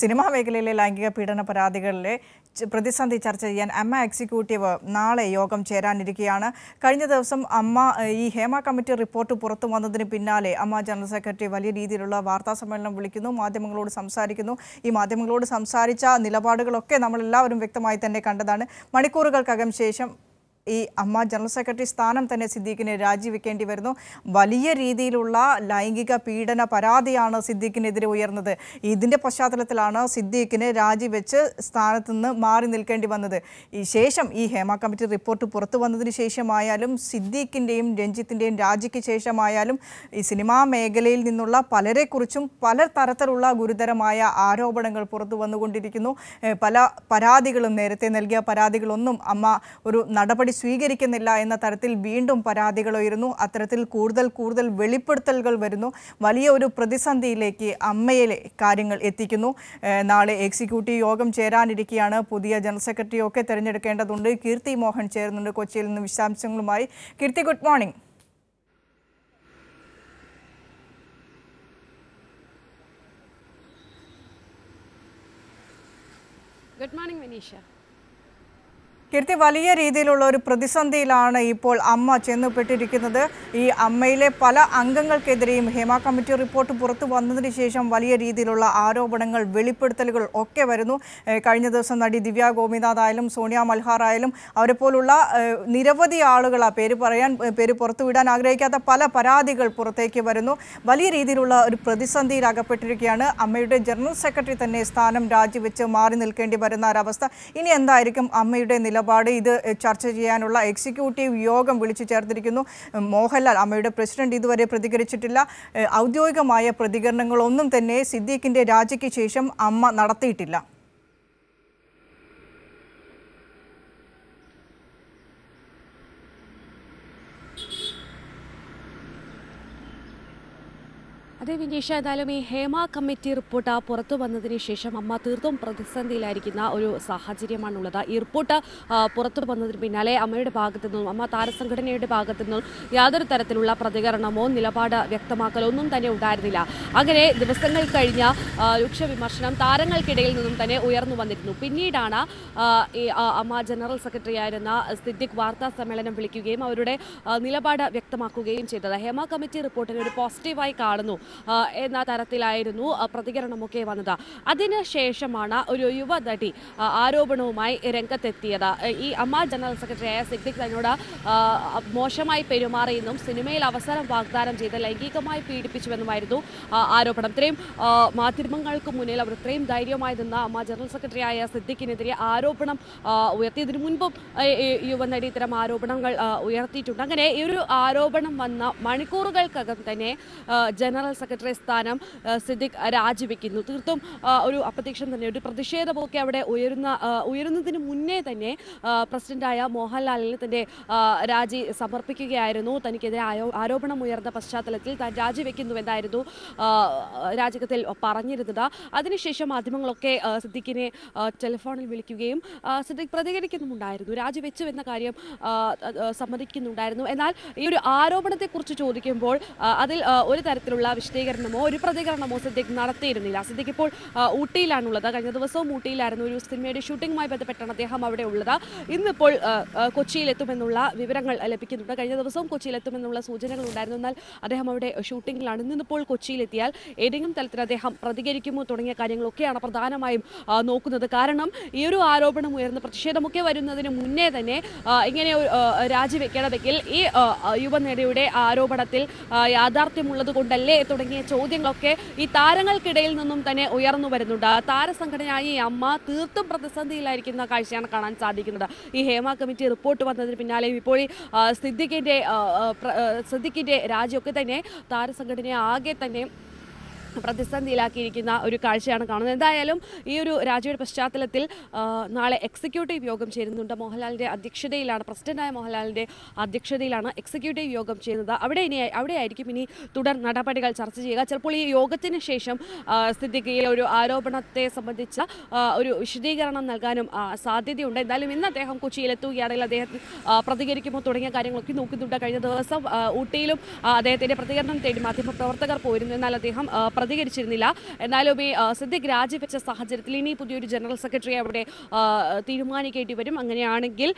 Cinema മേഖലയിലെ ലൈംഗിക പീഡന പരാതികളിലെ പ്രതിസന്ധി ചർച്ച ചെയ്യാൻ അമ്മ എക്സിക്യൂട്ടീവ് നാളെ യോഗം ചേരാനിരിക്കുകയാണ് കഴിഞ്ഞ ദിവസം അമ്മ ഈ ഹേമ കമ്മിറ്റി റിപ്പോർട്ട് പുറത്തു വന്നതിന് പിന്നാലെ അമ്മ ജനറൽ സെക്രട്ടറി വലിയ രീതിയിലുള്ള വാർത്താ സമ്മേളനം വിളിക്കുന്നു മാധ്യമങ്ങളോട് സംസാരിക്കുന്നു. ഈ മാധ്യമങ്ങളോട് സംസാരിച്ച നിലപാടുകളൊക്കെ നമ്മളെല്ലാവരും വ്യക്തമായി തന്നെ കണ്ടതാണ്. മണിക്കൂറുകൾക്കകം ശേഷം ഈ അമ്മ ജനറൽ സെക്രട്ടറി സ്ഥാനം തന്നെ സിദ്ദീഖിനെ രാജിവെക്കേണ്ടി വരുന്നു. വലിയ രീതിയിലുള്ള ലൈംഗിക പീഡന പരാതിയാണ് സിദ്ദീഖിനെതിരെ ഉയർന്നത്. ഇതിന്റെ പശ്ചാത്തലത്തിലാണ് സിദ്ദീഖിനെ രാജിവെച്ച് സ്ഥാനത്ത് നിന്ന് മാറി നിൽക്കേണ്ടി വന്നത്. ഈ ശേഷം ഈ ഹേമ കമ്മിറ്റി റിപ്പോർട്ട് പുറത്തു വന്നതിന് ശേഷമായാലും സിദ്ദീഖിന്റെയും രഞ്ജിത്തിന്റെയും രാജിക്ക് ശേഷമായാലും ഈ സിനിമാ മേഖലയിൽ നിന്നുള്ള പലരെക്കുറിച്ചും പല തരത്തിലുള്ള ഗുരുതരമായ ആരോപണങ്ങൾ പുറത്തു വന്നുകൊണ്ടിരിക്കുന്നു. പല പരാതികളും നേരത്തെ നൽകിയ പരാതികളൊന്നും അമ്മ ഒരു നടപടി സ്വീകരിക്കുന്നില്ല എന്ന തരത്തിൽ വീണ്ടും പരാതികൾ ഉയരുന്നു. അത്തരത്തിൽ കൂടുതൽ കൂടുതൽ വെളിപ്പെടുത്തലുകൾ വരുന്നു. വലിയ ഒരു പ്രതിസന്ധിയിലേക്ക് അമ്മയിലെ കാര്യങ്ങൾ എത്തിക്കുന്നു. നാളെ എക്സിക്യൂട്ടീവ് യോഗം ചേരാനിരിക്കുകയാണ് പുതിയ ജനറൽ സെക്രട്ടറിയൊക്കെ തിരഞ്ഞെടുക്കേണ്ടതുണ്ട്. കീർത്തി മോഹൻ ചേരുന്നുണ്ട് കൊച്ചിയിൽ നിന്ന് വിശദാംശങ്ങളുമായി. Keerthi good morning. Good morning Vineesha. Keerthi വലിയ രീതിയിലുള്ള ഒരു പ്രതിസന്ധിയിലാണ് ഇപ്പോൾ അമ്മ ചെന്നുപെട്ടിരിക്കുന്നത്. ഈ അമ്മയിലെ പല അംഗങ്ങൾക്കെതിരെയും ഹേമ കമ്മിറ്റി റിപ്പോർട്ട് പുറത്തു വന്നതിന് ശേഷം വലിയ രീതിയിലുള്ള ആരോപണങ്ങൾ വെളിപ്പെടുത്തലുകൾ ഒക്കെ വരുന്നു. കഴിഞ്ഞ ദിവസം നടി ദിവ്യ ഗോപിനാഥ് ആയാലും സോണിയ മൽഹാർ ആയാലും അവരെ പോലുള്ള നിരവധി ആളുകൾ ആ പേര് പറയാൻ പേര് പുറത്തുവിടാൻ ആഗ്രഹിക്കാത്ത പല പരാതികൾ പുറത്തേക്ക് വരുന്നു. വലിയ രീതിയിലുള്ള ഒരു പ്രതിസന്ധിയിൽ അകപ്പെട്ടിരിക്കുകയാണ്. അമ്മയുടെ ജനറൽ സെക്രട്ടറി തന്നെ സ്ഥാനം രാജിവെച്ച് മാറി നിൽക്കേണ്ടി വരുന്ന ഒരവസ്ഥ. ഇനി എന്തായിരിക്കും അമ്മയുടെ നിലപാട് ഇത് ചർച്ച ചെയ്യാനുള്ള എക്സിക്യൂട്ടീവ് യോഗം വിളിച്ചു ചേർത്തിരിക്കുന്നു. മോഹൻലാൽ അമ്മയുടെ പ്രസിഡന്റ് ഇതുവരെ പ്രതികരിച്ചിട്ടില്ല. ഔദ്യോഗികമായ പ്രതികരണങ്ങളൊന്നും തന്നെ സിദ്ദീഖിന്റെ രാജിക്ക് ശേഷം അമ്മ നടത്തിയിട്ടില്ല. അതെ വിനീഷ എന്തായാലും ഈ ഹേമ കമ്മിറ്റി റിപ്പോർട്ട് പുറത്തു വന്നതിന് ശേഷം അമ്മ തീർത്തും പ്രതിസന്ധിയിലായിരിക്കുന്ന ഒരു സാഹചര്യമാണുള്ളത്. ഈ റിപ്പോർട്ട് പുറത്തു വന്നതിന് പിന്നാലെ അമ്മയുടെ ഭാഗത്തു നിന്നും അമ്മ താരസംഘടനയുടെ ഭാഗത്തു നിന്നും യാതൊരു തരത്തിലുള്ള പ്രതികരണമോ നിലപാട് വ്യക്തമാക്കലോ ഒന്നും തന്നെ ഉണ്ടായിരുന്നില്ല. അങ്ങനെ ദിവസങ്ങൾ കഴിഞ്ഞ രൂക്ഷ വിമർശനം താരങ്ങൾക്കിടയിൽ നിന്നും തന്നെ ഉയർന്നു വന്നിരുന്നു. പിന്നീടാണ് ഈ അമ്മ ജനറൽ സെക്രട്ടറി ആയിരുന്ന സിദ്ദിഖ് വാർത്താ സമ്മേളനം വിളിക്കുകയും അവരുടെ നിലപാട് വ്യക്തമാക്കുകയും ചെയ്തത്. ഹേമ കമ്മിറ്റി റിപ്പോർട്ടിനെ ഒരു പോസിറ്റീവായി കാണുന്നു. എന്ന തരത്തിലായിരുന്നു പ്രതികരണമൊക്കെ വന്നത്. അതിനുശേഷമാണ് ഒരു യുവനടി ആരോപണവുമായി രംഗത്തെത്തിയത്. ഈ അമ്മ ജനറൽ സെക്രട്ടറിയായ സിദ്ദിഖ് തന്നോട് മോശമായി പെരുമാറിയെന്നും സിനിമയിൽ അവസരം വാഗ്ദാനം ചെയ്ത് ലൈംഗികമായി പീഡിപ്പിച്ചുവെന്നുമായിരുന്നു ആരോപണം. ഇത്രയും മാധ്യമങ്ങൾക്ക് മുന്നിൽ അവർ ഇത്രയും ധൈര്യമായി നിന്ന അമ്മ ജനറൽ സെക്രട്ടറിയായ സിദ്ദിഖിനെതിരെ ആരോപണം ഉയർത്തിയതിനു മുൻപും യുവനടി ഇത്തരം ആരോപണങ്ങൾ ഉയർത്തിയിട്ടുണ്ട്. അങ്ങനെ ഈ ഒരു ആരോപണം വന്ന മണിക്കൂറുകൾക്കകം തന്നെ ആ, ജനറൽ സെക്രട്ടറി സ്ഥാനം സിദ്ദിഖ് രാജിവെക്കുന്നു. തീർത്തും ഒരു അപ്രതീക്ഷം തന്നെ ഒരു പ്രതിഷേധമൊക്കെ അവിടെ ഉയരുന്ന ഉയരുന്നതിന് മുന്നേ തന്നെ പ്രസിഡന്റായ മോഹൻലാലിന് തന്റെ രാജി സമർപ്പിക്കുകയായിരുന്നു. തനിക്കെതിരെ ആരോപണം ഉയർന്ന പശ്ചാത്തലത്തിൽ താൻ രാജിവെക്കുന്നുവെന്നായിരുന്നു രാജികത്തിൽ പറഞ്ഞിരുന്നത്. അതിനുശേഷം മാധ്യമങ്ങളൊക്കെ സിദ്ദിഖിനെ ടെലിഫോണിൽ വിളിക്കുകയും സിദ്ദിഖ് പ്രതികരിക്കുന്നുമുണ്ടായിരുന്നു രാജിവെച്ചു എന്ന കാര്യം സമ്മതിക്കുന്നുണ്ടായിരുന്നു. എന്നാൽ ഈ ഒരു ആരോപണത്തെക്കുറിച്ച് ചോദിക്കുമ്പോൾ അതിൽ ഒരു തരത്തിലുള്ള വിശദീകരണമോ ഒരു പ്രതികരണമോ സിദ്ദിഖ് നടത്തിയിരുന്നില്ല. സിദ്ദിഖ് ഇപ്പോൾ ഊട്ടിയിലാണുള്ളത്. കഴിഞ്ഞ ദിവസവും ഊട്ടിയിലായിരുന്നു ഒരു സിനിമയുടെ ഷൂട്ടിംഗുമായി ബന്ധപ്പെട്ടാണ് അദ്ദേഹം അവിടെ ഉള്ളത് ഇന്നിപ്പോൾ കൊച്ചിയിലെത്തുമെന്നുള്ള വിവരങ്ങൾ ലഭിക്കുന്നുണ്ട്. കഴിഞ്ഞ ദിവസവും കൊച്ചിയിലെത്തുമെന്നുള്ള സൂചനകൾ ഉണ്ടായിരുന്നു. എന്നാൽ അദ്ദേഹം അവിടെ ഷൂട്ടിങ്ങിലാണ് ഇന്നിപ്പോൾ കൊച്ചിയിലെത്തിയാൽ ഏതെങ്കിലും തലത്തിൽ അദ്ദേഹം പ്രതികരിക്കുമോ തുടങ്ങിയ കാര്യങ്ങളൊക്കെയാണ് പ്രധാനമായും നോക്കുന്നത്. കാരണം ഈ ഒരു ആരോപണം ഉയർന്ന പ്രതിഷേധമൊക്കെ വരുന്നതിന് മുന്നേ തന്നെ ഇങ്ങനെ രാജിവെക്കണമെങ്കിൽ ഈ ആ, ആരോപണത്തിൽ യാഥാർത്ഥ്യമുള്ളത് കൊണ്ടല്ലേ തുടങ്ങിയ ചോദ്യങ്ങളൊക്കെ ഈ താരങ്ങൾക്കിടയിൽ നിന്നും തന്നെ ഉയർന്നു വരുന്നുണ്ട്. താരസംഘടനയായ ഈ അമ്മ തീർത്തും പ്രതിസന്ധിയിലായിരിക്കുന്ന കാഴ്ചയാണ് കാണാൻ സാധിക്കുന്നത്. ഈ ഹേമ കമ്മിറ്റി റിപ്പോർട്ട് വന്നതിന് പിന്നാലെ ഇപ്പോൾ ഈ സിദ്ദിഖിന്റെ സിദ്ദിഖിന്റെ രാജിയൊക്കെ തന്നെ താരസംഘടനയെ ആകെ തന്നെ പ്രതിസന്ധിയിലാക്കിയിരിക്കുന്ന ഒരു കാഴ്ചയാണ് കാണുന്നത്. എന്തായാലും ഈ ഒരു രാജിയുടെ പശ്ചാത്തലത്തിൽ നാളെ എക്സിക്യൂട്ടീവ് യോഗം ചേരുന്നുണ്ട്. മോഹൻലാലിന്റെ അധ്യക്ഷതയിലാണ് പ്രസിഡന്റായ മോഹൻലാലിന്റെ അധ്യക്ഷതയിലാണ് എക്സിക്യൂട്ടീവ് യോഗം ചെയ്യുന്നത് അവിടെ ഇനി അവിടെയായിരിക്കും ഇനി തുടർ നടപടികൾ ചർച്ച ചെയ്യുക. ചിലപ്പോൾ ഈ യോഗത്തിന് ശേഷം സ്ഥിതിക്ക് ഒരു ആരോപണത്തെ സംബന്ധിച്ച ഒരു വിശദീകരണം നൽകാനും സാധ്യതയുണ്ട്. എന്തായാലും ഇന്ന് അദ്ദേഹം കൊച്ചിയിലെത്തുകയാണെങ്കിൽ അദ്ദേഹം ആ, പ്രതികരിക്കുമോ തുടങ്ങിയ കാര്യങ്ങളൊക്കെ നോക്കുന്നുണ്ട്. കഴിഞ്ഞ ദിവസം ഊട്ടിയിലും അദ്ദേഹത്തിന്റെ പ്രതികരണം തേടി മാധ്യമപ്രവർത്തകർ പോയിരുന്നു. എന്നാൽ അദ്ദേഹം പ്രതികരിച്ചിരുന്നില്ല. എന്നാലും ഈ സിദ്ദിഖ് രാജിവെച്ച സാഹചര്യത്തിൽ ഇനി പുതിയൊരു ജനറൽ സെക്രട്ടറി അവിടെ തീരുമാനിക്കേണ്ടി വരും. അങ്ങനെയാണെങ്കിൽ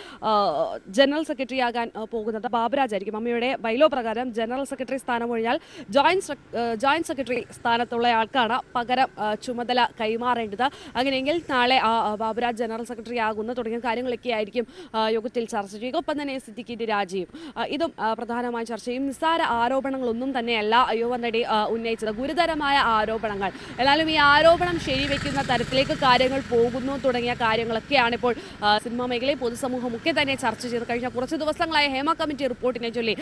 ജനറൽ സെക്രട്ടറി ആകാൻ പോകുന്നത് ബാബുരാജ് ആയിരിക്കും. അമ്മയുടെ ബൈലോ പ്രകാരം ജനറൽ സെക്രട്ടറി സ്ഥാനം ഒഴിഞ്ഞാൽ ജോയിന്റ് ജോയിന്റ് സെക്രട്ടറി സ്ഥാനത്തുള്ള ആൾക്കാണ് പകരം ചുമതല കൈമാറേണ്ടത്. അങ്ങനെയെങ്കിൽ നാളെ ബാബുരാജ് ജനറൽ സെക്രട്ടറി ആകുന്ന. തുടങ്ങിയ കാര്യങ്ങളൊക്കെ ആയിരിക്കും യോഗത്തിൽ ചർച്ച ചെയ്യുക. ഒപ്പം തന്നെ സിദ്ദിഖിന്റെ രാജിയും ഇതും പ്രധാനമായും ചർച്ച ചെയ്യും. നിസ്സാര ആരോപണങ്ങളൊന്നും തന്നെയല്ല യുവനടി ഉന്നയിച്ചത്. ഗുരുതരമായ ആരോപണങ്ങൾ. എന്നാലും ഈ ആരോപണം ശരിവെക്കുന്ന തരത്തിലേക്ക് കാര്യങ്ങൾ പോകുന്നു തുടങ്ങിയ കാര്യങ്ങളൊക്കെയാണ് ഇപ്പോൾ സിനിമാ മേഖലയും പൊതുസമൂഹം ഒക്കെ തന്നെ ചർച്ച ചെയ്ത്. കഴിഞ്ഞ കുറച്ച് ദിവസങ്ങളായ ഹേമ കമ്മിറ്റി റിപ്പോർട്ടിനെ ചൊല്ലി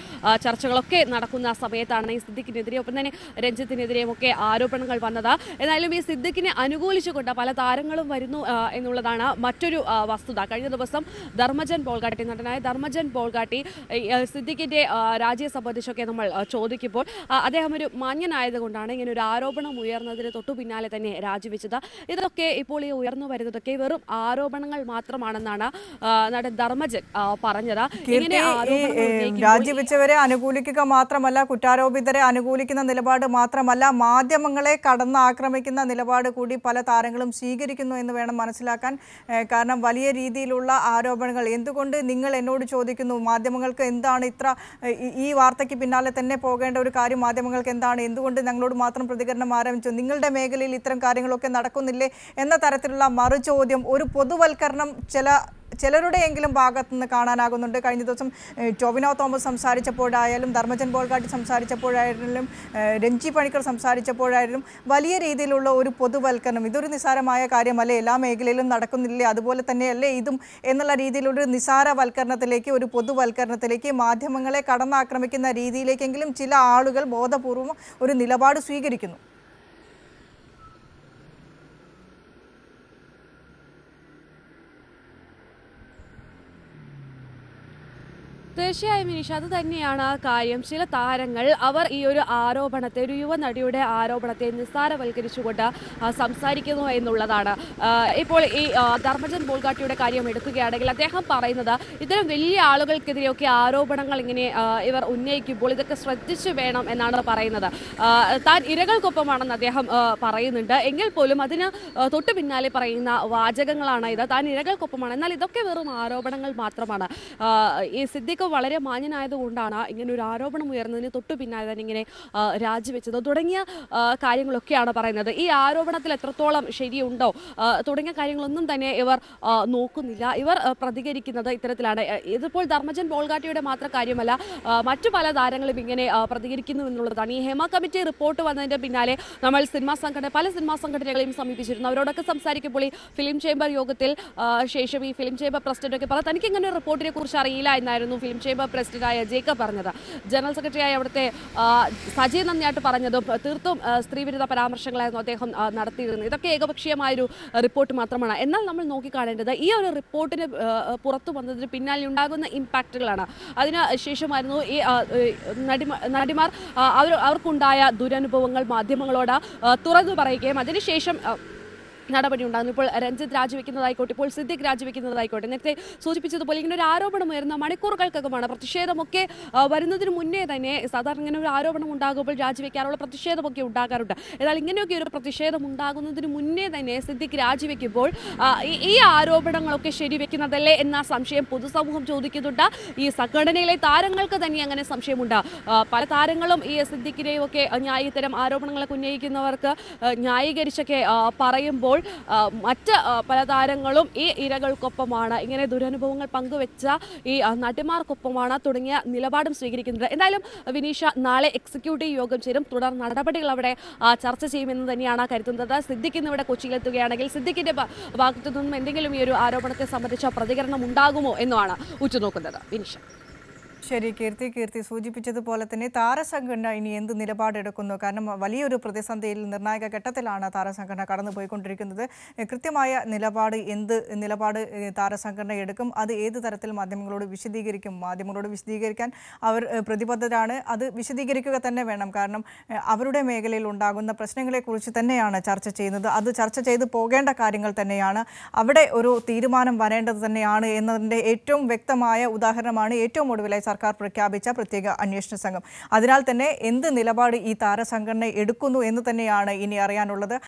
ചർച്ചകളൊക്കെ നടക്കുന്ന സമയത്താണ് ഈ സിദ്ദിഖിനെതിരെ ഒപ്പം തന്നെ രഞ്ജിത്തിനെതിരെയും ഒക്കെ ആരോപണങ്ങൾ വന്നത്. എന്നാലും ഈ സിദ്ദിഖിനെ അനുകൂലിച്ചുകൊണ്ട് പല താരങ്ങളും വരുന്നു എന്നുള്ളതാണ് മറ്റൊരു വസ്തുത. കഴിഞ്ഞ ദിവസം ധർമ്മജൻ ബോൾഗാട്ടി നടനായ ധർമ്മജൻ ബോൾഗാട്ടി സിദ്ദിഖിന്റെ ആ, സിദ്ദിഖിന്റെ ആ, രാജിയെ സംബന്ധിച്ചൊക്കെ നമ്മൾ ചോദിക്കുമ്പോൾ അദ്ദേഹം ഒരു മാന്യനായതുകൊണ്ടാണ് ഇങ്ങനെ ഒരു ആരോപണം ഉയർന്നതിന് തൊട്ടു പിന്നാലെ തന്നെ രാജിവെച്ചത്. ഇതൊക്കെ ഇപ്പോൾ ഈ ഉയർന്നു വരുന്നതൊക്കെ വെറും ആരോപണങ്ങൾ മാത്രമാണെന്നാണ് നടൻ ധർമ്മജൻ പറഞ്ഞത്. രാജിവെച്ചവരെ അനുകൂലിക്കുക മാത്രമല്ല കുറ്റാരോപിതരെ അനുകൂലിക്കുന്ന നിലപാട് മാത്രമല്ല മാധ്യമങ്ങളെ കടന്ന് ആക്രമിക്കുന്ന നിലപാട് കൂടി പല താരങ്ങളും സ്വീകരിക്കുന്നു എന്ന് വേണം മനസ്സിലാക്കാൻ. കാരണം വലിയ രീതിയിലുള്ള ആരോപണങ്ങൾ. എന്തുകൊണ്ട് നിങ്ങൾ എന്നോട് ചോദിക്കുന്നു മാധ്യമങ്ങൾക്ക് എന്താണ് ഇത്ര ഈ- വാർത്തയ്ക്ക് പിന്നാലെ തന്നെ പോകേണ്ട ഒരു കാര്യം മാധ്യമങ്ങൾക്ക് എന്താണ്? എന്തുകൊണ്ട് ഞങ്ങളോട് മാത്രം പ്രതികരണം ആരംഭിച്ചു. നിങ്ങളുടെ മേഖലയിൽ ഇത്തരം കാര്യങ്ങളൊക്കെ നടക്കുന്നില്ലേ? എന്ന തരത്തിലുള്ള മറുചോദ്യം ഒരു പൊതുവൽക്കരണം ചില ചിലരുടെയെങ്കിലും ഭാഗത്തു നിന്ന് കാണാനാകുന്നുണ്ട്. കഴിഞ്ഞ ദിവസം ടോവിനോ തോമസ് സംസാരിച്ചപ്പോഴായാലും ധർമ്മജൻ ബോൾഗാട്ടി സംസാരിച്ചപ്പോഴായാലും രഞ്ജി പണിക്കർ സംസാരിച്ചപ്പോഴായാലും വലിയ രീതിയിലുള്ള ഒരു പൊതുവൽക്കരണം. ഇതൊരു നിസാരമായ കാര്യമല്ല? എല്ലാ മേഖലയിലും നടക്കുന്നില്ലേ? അതുപോലെ തന്നെയല്ലേ ഇതും? എന്നുള്ള രീതിയിലൊരു നിസ്സാരവൽക്കരണത്തിലേക്ക് ഒരു പൊതുവൽക്കരണത്തിലേക്ക് മാധ്യമങ്ങളെ കടന്നാക്രമിക്കുന്ന രീതിയിലേക്കെങ്കിലും ചില ആളുകൾ ബോധപൂർവം ഒരു നിലപാട് സ്വീകരിക്കുന്നു. തീർച്ചയായും അത് തന്നെയാണ് ആ കാര്യം. ചില താരങ്ങൾ അവർ ഈ ഒരു ആരോപണത്തെ ഒരു യുവ നടിയുടെ ആരോപണത്തെ നിസ്സാരവൽക്കരിച്ചുകൊണ്ട് സംസാരിക്കുന്നു എന്നുള്ളതാണ്. ഇപ്പോൾ ഈ ധർമ്മജൻ ബോൾഗാട്ടിയുടെ കാര്യം എടുക്കുകയാണെങ്കിൽ അദ്ദേഹം പറയുന്നത് ഇത്തരം വലിയ ആളുകൾക്കെതിരെയൊക്കെ ആരോപണങ്ങൾ ഇങ്ങനെ ഇവർ ഉന്നയിക്കുമ്പോൾ ഇതൊക്കെ ശ്രദ്ധിച്ചു വേണം എന്നാണ് പറയുന്നത്. താൻ ഇരകൾക്കൊപ്പമാണെന്ന് അദ്ദേഹം പറയുന്നുണ്ട്. എങ്കിൽ പോലും അതിന് തൊട്ടു പിന്നാലെ പറയുന്ന വാചകങ്ങളാണ് ഇത്. താൻ ഇരകൾക്കൊപ്പമാണ്. എന്നാൽ ഇതൊക്കെ വെറും ആരോപണങ്ങൾ മാത്രമാണ്. ഈ സിദ്ദിഖ് വളരെ മാന്യനായതുകൊണ്ടാണ് ഇങ്ങനെ ഒരു ആരോപണം ഉയർന്നതിന് തൊട്ടു പിന്നാലെ തന്നെ ഇങ്ങനെ രാജിവെച്ചത്. തുടങ്ങിയ കാര്യങ്ങളൊക്കെയാണ് പറയുന്നത്. ഈ ആരോപണത്തിൽ എത്രത്തോളം ശരിയുണ്ടോ തുടങ്ങിയ കാര്യങ്ങളൊന്നും തന്നെ ഇവർ നോക്കുന്നില്ല. ഇവർ പ്രതികരിക്കുന്നത് ഇത്തരത്തിലാണ്. ഇതിപ്പോൾ ധർമ്മജൻ ബോൾഗാട്ടിയുടെ മാത്രം കാര്യമല്ല മറ്റു പല താരങ്ങളും ഇങ്ങനെ പ്രതികരിക്കുന്നു എന്നുള്ളതാണ്. ഈ ഹേമ കമ്മിറ്റി റിപ്പോർട്ട് വന്നതിന്റെ പിന്നാലെ നമ്മൾ സിനിമാ സംഘടന പല സിനിമാ സംഘടനകളെയും സമീപിച്ചിരുന്നു. അവരോടൊക്കെ സംസാരിക്കുമ്പോൾ ഈ ഫിലിം ചേംബർ യോഗത്തിൽ ശേഷം ഈ ഫിലിം ചേംബർ പ്രസിഡന്റ് ഒക്കെ പറഞ്ഞു തനിക്ക് ഇങ്ങനെ ഒരു റിപ്പോർട്ടിനെ കുറിച്ച് അറിയില്ല എന്നായിരുന്നു ഫിലിം ചേംബർ പ്രസിഡന്റായ ജേക്കബ് പറഞ്ഞത്. ജനറൽ സെക്രട്ടറിയായ അവിടുത്തെ സജീവ് സജി നന്ദിയായിട്ട് പറഞ്ഞതും തീർത്തും സ്ത്രീവിരുദ്ധ പരാമർശങ്ങളായിരുന്നു അദ്ദേഹം നടത്തിയിരുന്നത്. ഇതൊക്കെ ഏകപക്ഷീയമായൊരു റിപ്പോർട്ട് മാത്രമാണ്. എന്നാൽ നമ്മൾ നോക്കിക്കാണേണ്ടത് ഈ ഒരു റിപ്പോർട്ടിന് പുറത്തു വന്നതിന് പിന്നാലെ ഉണ്ടാകുന്ന ഇമ്പാക്റ്റുകളാണ്. അതിന് ശേഷമായിരുന്നു ഈ നടിമാർ അവർ അവർക്കുണ്ടായ ദുരനുഭവങ്ങൾ മാധ്യമങ്ങളോട് തുറന്നു പറയുകയും അതിനുശേഷം നടപടി ഉണ്ടാകുന്നു ഇപ്പോൾ രഞ്ജിത്ത് രാജിവെക്കുന്നതായിക്കോട്ടെ ഇപ്പോൾ സിദ്ദിഖ് രാജിവെക്കുന്നതായിക്കോട്ടെ. നേരത്തെ സൂചിപ്പിച്ചതുപോലെ ഇങ്ങനെ ഒരു ആരോപണം ഉയർന്ന മണിക്കൂറുകൾക്കകമാണ് പ്രതിഷേധമൊക്കെ വരുന്നതിന് മുന്നേ തന്നെ സാധാരണ ഇങ്ങനെ ഒരു ആരോപണം ഉണ്ടാകുമ്പോൾ രാജിവെക്കാനുള്ള പ്രതിഷേധമൊക്കെ ഉണ്ടാകാറുണ്ട്. എന്നാൽ ഇങ്ങനെയൊക്കെ ഒരു പ്രതിഷേധം ഉണ്ടാകുന്നതിന് മുന്നേ തന്നെ സിദ്ദിഖ് രാജിവെക്കുമ്പോൾ ഈ- ആരോപണങ്ങളൊക്കെ ശരിവെക്കുന്നതല്ലേ എന്ന സംശയം പൊതുസമൂഹം ചോദിക്കുന്നുണ്ട്. ഈ സംഘടനയിലെ താരങ്ങൾക്ക് തന്നെ അങ്ങനെ സംശയമുണ്ട്. പല താരങ്ങളും ഈ സിദ്ദിഖിനെയും ഒക്കെ ന്യായ ആരോപണങ്ങളൊക്കെ ഉന്നയിക്കുന്നവർക്ക് ന്യായീകരിച്ചൊക്കെ പറയുമ്പോൾ മറ്റ് പല താരങ്ങളും ഈ ഇരകൾക്കൊപ്പമാണ് ഇങ്ങനെ ദുരനുഭവങ്ങൾ പങ്കുവെച്ച ഈ നടിമാർക്കൊപ്പമാണ് തുടങ്ങിയ നിലപാടും സ്വീകരിക്കുന്നത്. എന്തായാലും വിനീഷ നാളെ എക്സിക്യൂട്ടീവ് യോഗം ചേരും. തുടർ നടപടികൾ അവിടെ ചർച്ച ചെയ്യുമെന്ന് തന്നെയാണ് കരുതുന്നത്. സിദ്ദിഖ് ഇന്ന് ഇവിടെ കൊച്ചിയിലെത്തുകയാണെങ്കിൽ സിദ്ദിഖിന്റെ ഭാഗത്തു നിന്നും എന്തെങ്കിലും ഈ ഒരു ആരോപണത്തെ സംബന്ധിച്ച പ്രതികരണം ഉണ്ടാകുമോ എന്നുമാണ് ഉറ്റുനോക്കുന്നത്. വിനീഷ. ശരി കീർത്തി കീർത്തി സൂചിപ്പിച്ചതുപോലെ തന്നെ താരസംഘടന ഇനി എന്ത് നിലപാടെടുക്കുന്നു? കാരണം വലിയൊരു പ്രതിസന്ധിയിൽ നിർണായക ഘട്ടത്തിലാണ് താരസംഘടന കടന്നുപോയിക്കൊണ്ടിരിക്കുന്നത്. കൃത്യമായ നിലപാട് എന്ത് നിലപാട് താരസംഘടന എടുക്കും? അത് ഏത് തരത്തിൽ മാധ്യമങ്ങളോട് വിശദീകരിക്കും? മാധ്യമങ്ങളോട് വിശദീകരിക്കാൻ അവർ പ്രതിബദ്ധരാണ്. അത് വിശദീകരിക്കുക തന്നെ വേണം. കാരണം അവരുടെ മേഖലയിൽ ഉണ്ടാകുന്ന പ്രശ്നങ്ങളെക്കുറിച്ച് തന്നെയാണ് ചർച്ച ചെയ്യുന്നത്. അത് ചർച്ച ചെയ്ത് പോകേണ്ട കാര്യങ്ങൾ തന്നെയാണ്. അവിടെ ഒരു തീരുമാനം വരേണ്ടത് തന്നെയാണ് എന്നതിന്റെ ഏറ്റവും വ്യക്തമായ ഉദാഹരണമാണ് ഏറ്റവും ഒടുവിലായി സർക്കാർ പ്രഖ്യാപിച്ച പ്രത്യേക അന്വേഷണ സംഘം. അതിനാൽ തന്നെ എന്ത് നിലപാട് ഈ താരസംഘടന എടുക്കുന്നു എന്ന് തന്നെയാണ് ഇനി അറിയാനുള്ളത്.